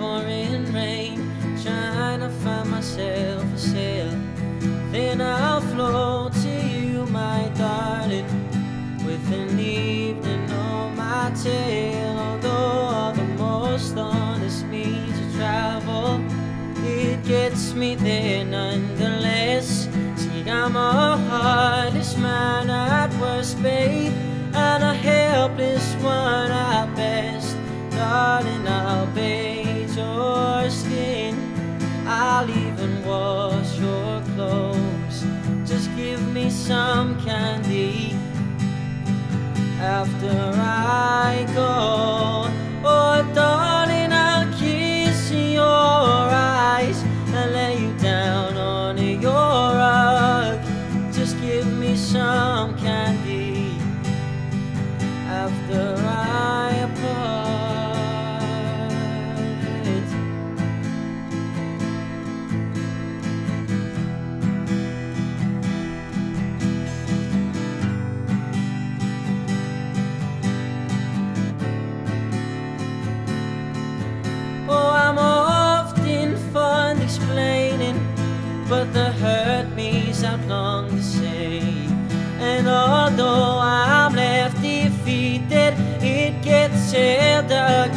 pouring rain, trying to find myself a sail. Then I'll float to you, my darling, with an evening on my tail. Although all the most honest means to travel, it gets me there nonetheless. See, I'm a heartless man at worst, babe, and a helpless one wash your clothes. Just give me some candy after I go.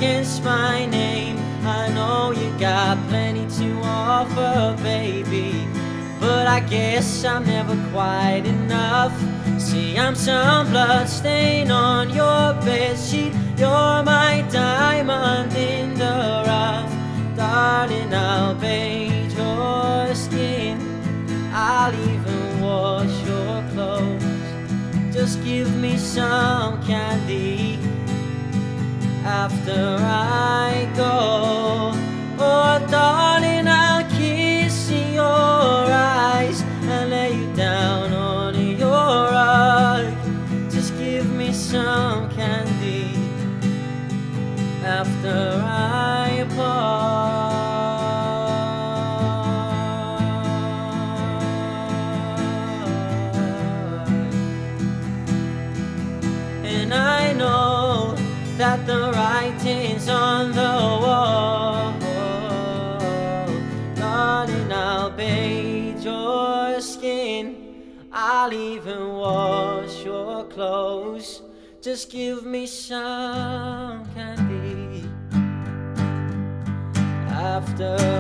Against my name. I know you got plenty to offer, baby. But I guess I'm never quite enough. See, I'm some blood stain on your bedsheet. You're my diamond in the rough. Darling, I'll bathe your skin. I'll even wash your clothes. Just give me some candy after I go. That the writing's on the wall. Darling, I'll bathe your skin. I'll even wash your clothes. Just give me some candy after